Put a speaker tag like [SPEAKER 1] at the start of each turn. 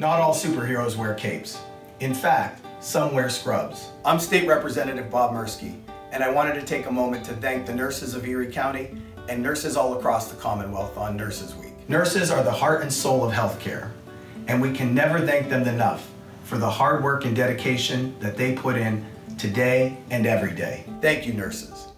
[SPEAKER 1] Not all superheroes wear capes. In fact, some wear scrubs. I'm State Representative Bob Merski, and I wanted to take a moment to thank the nurses of Erie County and nurses all across the Commonwealth on Nurses Week. Nurses are the heart and soul of healthcare, and we can never thank them enough for the hard work and dedication that they put in today and every day. Thank you, nurses.